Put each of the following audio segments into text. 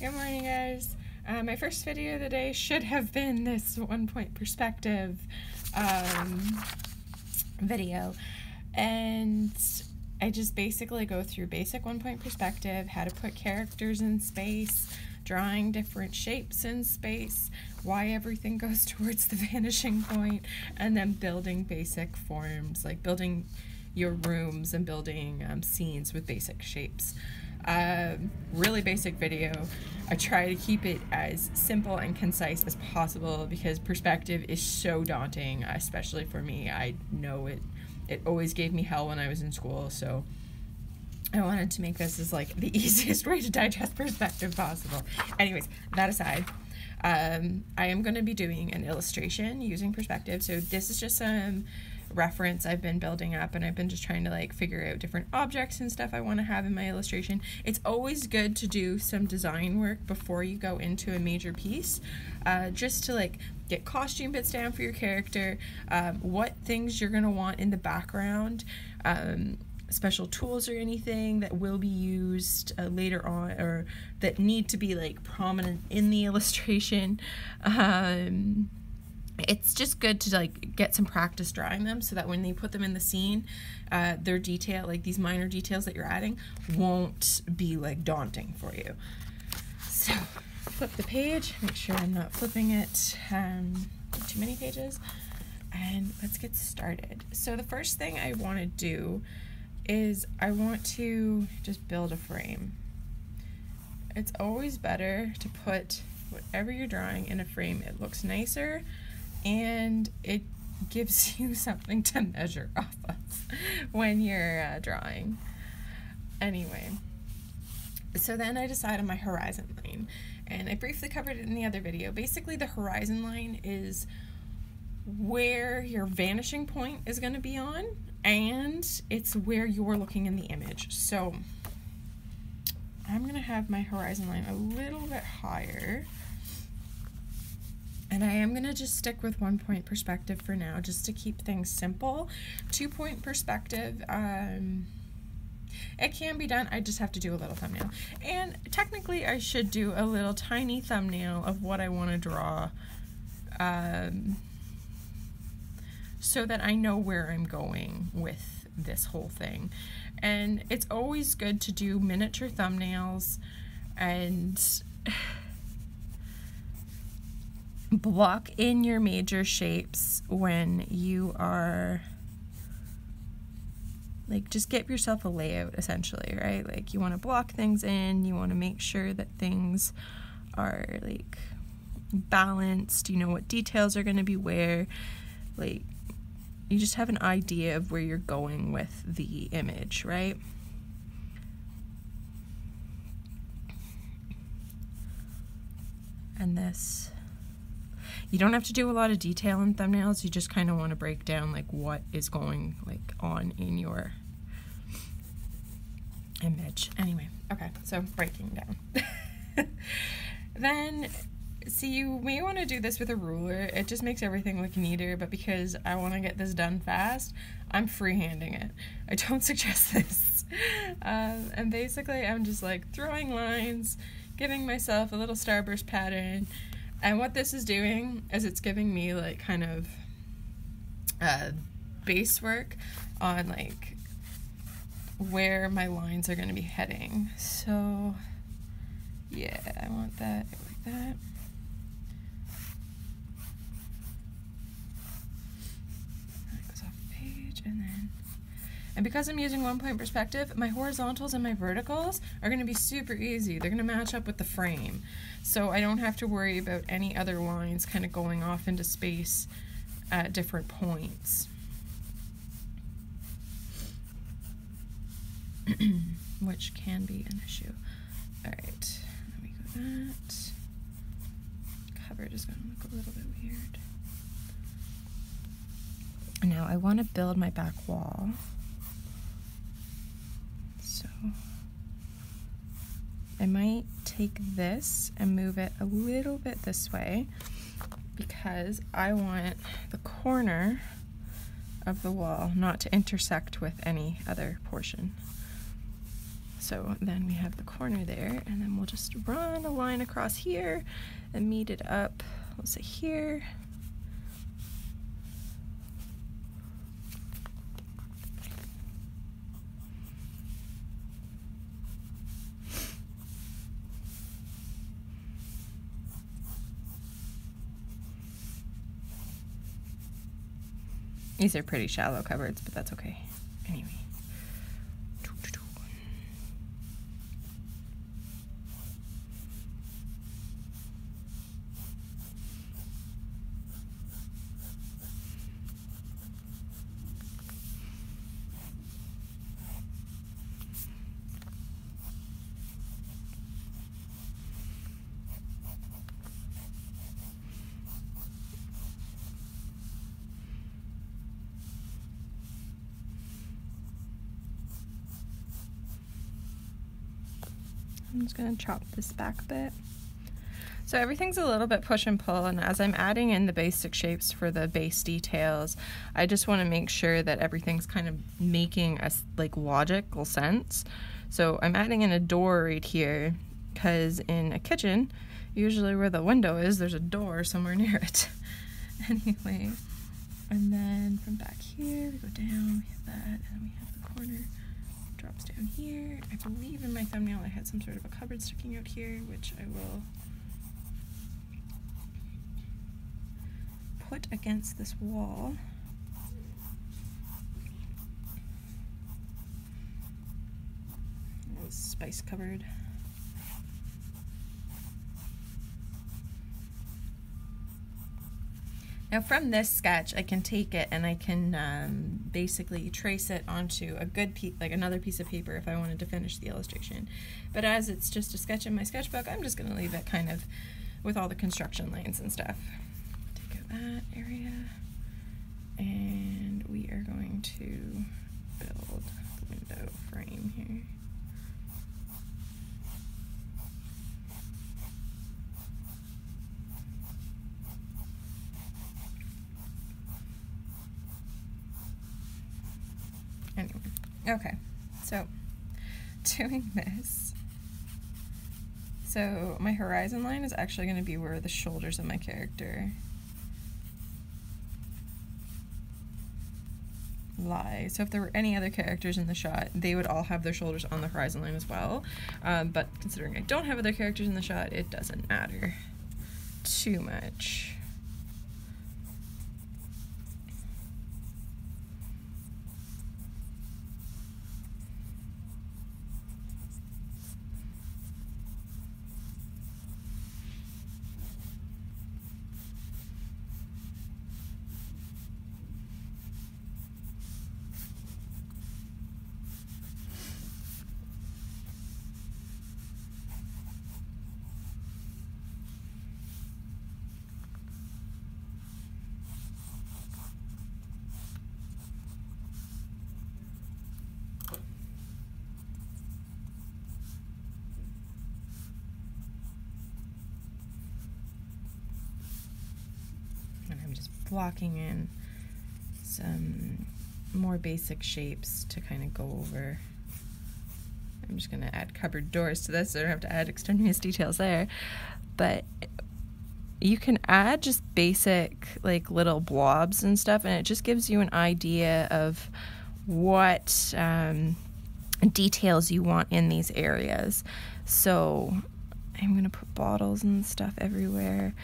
Good morning, guys. Uh, my first video of the day should have been this one point perspective um, video. And I just basically go through basic one point perspective, how to put characters in space, drawing different shapes in space, why everything goes towards the vanishing point, and then building basic forms, like building your rooms and building um, scenes with basic shapes. Uh, really basic video. I try to keep it as simple and concise as possible because perspective is so daunting, especially for me. I know it it always gave me hell when I was in school, so I wanted to make this as like the easiest way to digest perspective possible. Anyways, that aside, um, I am going to be doing an illustration using perspective. So this is just some reference I've been building up and I've been just trying to like figure out different objects and stuff I want to have in my illustration. It's always good to do some design work before you go into a major piece uh, just to like get costume bits down for your character, um, what things you're going to want in the background. Um, special tools or anything that will be used uh, later on or that need to be like prominent in the illustration um, it's just good to like get some practice drawing them so that when they put them in the scene uh, their detail like these minor details that you're adding won't be like daunting for you. So flip the page make sure i'm not flipping it um, too many pages and let's get started. So the first thing i want to do is i want to just build a frame. It's always better to put whatever you're drawing in a frame. It looks nicer and it gives you something to measure off of when you're uh, drawing. Anyway, so then I decided my horizon line, and I briefly covered it in the other video. Basically, the horizon line is where your vanishing point is going to be on, and it's where you're looking in the image. So I'm going to have my horizon line a little bit higher. And I am going to just stick with one point perspective for now, just to keep things simple. Two point perspective, um, it can be done. I just have to do a little thumbnail. And technically, I should do a little tiny thumbnail of what I want to draw um, so that I know where I'm going with this whole thing. And it's always good to do miniature thumbnails and block in your major shapes when you are like just get yourself a layout essentially right? Like you want to block things in you want to make sure that things are like balanced you know what details are going to be where like you just have an idea of where you're going with the image right? And this you don't have to do a lot of detail in thumbnails. You just kind of want to break down like what is going like on in your image. Anyway, okay, so breaking down. then see you may want to do this with a ruler. It just makes everything look neater, but because I want to get this done fast, I'm freehanding it. I don't suggest this. Um, and basically I'm just like throwing lines, giving myself a little starburst pattern, and what this is doing is it's giving me like kind of uh, base work on like where my lines are going to be heading. So yeah, I want that like that. That goes off page and then and because I'm using one point perspective, my horizontals and my verticals are going to be super easy. They're going to match up with the frame. So I don't have to worry about any other lines kind of going off into space at different points. Which can be an issue. Alright, let me go that. Covered is going to look a little bit weird. Now I want to build my back wall. I might take this and move it a little bit this way because I want the corner of the wall not to intersect with any other portion. So then we have the corner there, and then we'll just run a line across here and meet it up, let's say here. These are pretty shallow cupboards, but that's okay. Anyway. I'm just going to chop this back a bit. So everything's a little bit push and pull and as I'm adding in the basic shapes for the base details, I just want to make sure that everything's kind of making a like logical sense. So I'm adding in a door right here because in a kitchen, usually where the window is, there's a door somewhere near it. anyway, and then from back here, we go down, we have that, and then we have the corner drops down here. I believe in my thumbnail I had some sort of a cupboard sticking out here, which I will put against this wall. Spice cupboard. Now from this sketch, I can take it and I can um, basically trace it onto a good piece, like another piece of paper if I wanted to finish the illustration. But as it's just a sketch in my sketchbook, I'm just going to leave it kind of with all the construction lines and stuff. Take out that area and we are going to build the window frame here. Anyway, okay, so doing this. So my horizon line is actually going to be where the shoulders of my character lie. So if there were any other characters in the shot, they would all have their shoulders on the horizon line as well. Um, but considering I don't have other characters in the shot, it doesn't matter too much. Blocking in some more basic shapes to kind of go over. I'm just going to add cupboard doors to this. So I don't have to add extraneous details there. But you can add just basic like little blobs and stuff and it just gives you an idea of what um, details you want in these areas. So I'm going to put bottles and stuff everywhere.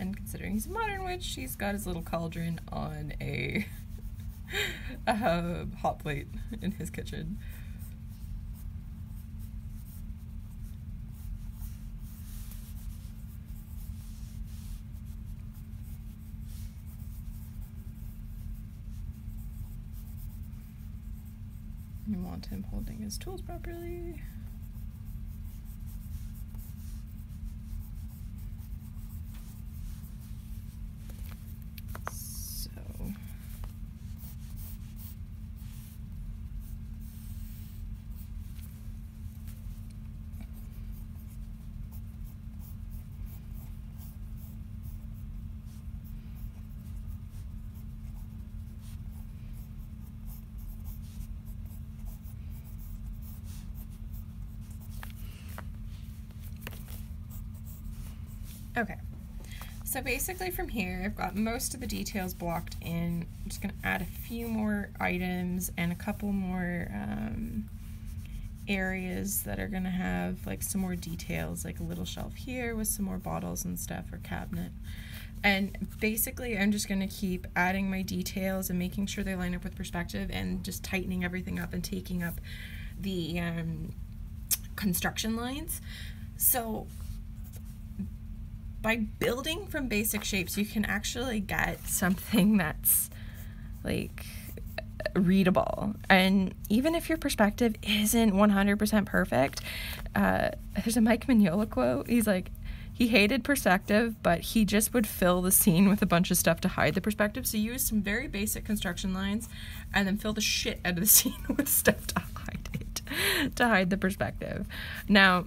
And considering he's a modern witch, he's got his little cauldron on a, a hot plate in his kitchen. You want him holding his tools properly. Okay, so basically from here, I've got most of the details blocked in. I'm just going to add a few more items and a couple more um, areas that are going to have like some more details, like a little shelf here with some more bottles and stuff or cabinet. And basically, I'm just going to keep adding my details and making sure they line up with perspective and just tightening everything up and taking up the um, construction lines. So by building from basic shapes, you can actually get something that's like readable. And even if your perspective isn't 100% perfect, uh, there's a Mike Mignola quote. He's like, he hated perspective, but he just would fill the scene with a bunch of stuff to hide the perspective. So use some very basic construction lines and then fill the shit out of the scene with stuff to hide it, to hide the perspective. Now,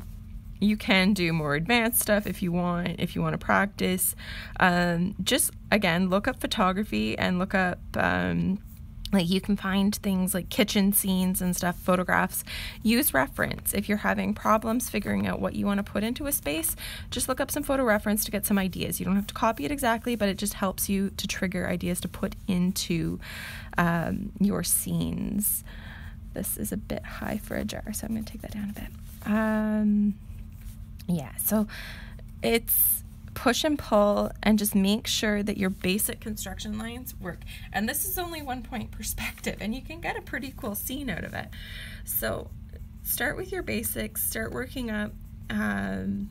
you can do more advanced stuff if you want if you want to practice. Um, just again look up photography and look up um, like you can find things like kitchen scenes and stuff photographs. Use reference. If you're having problems figuring out what you want to put into a space just look up some photo reference to get some ideas. You don't have to copy it exactly but it just helps you to trigger ideas to put into um, your scenes. This is a bit high for a jar so i'm going to take that down a bit. Um, yeah, so it's push and pull and just make sure that your basic construction lines work. And this is only one point perspective and you can get a pretty cool scene out of it. So start with your basics, start working up um,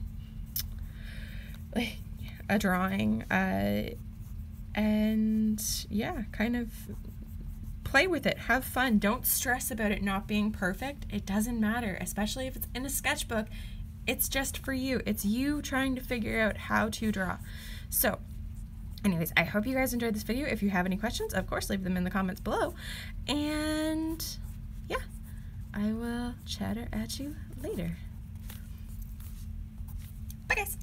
a drawing uh, and yeah, kind of play with it, have fun. Don't stress about it not being perfect. It doesn't matter, especially if it's in a sketchbook it's just for you. It's you trying to figure out how to draw. So, anyways, I hope you guys enjoyed this video. If you have any questions, of course, leave them in the comments below. And yeah, I will chatter at you later. Bye, guys.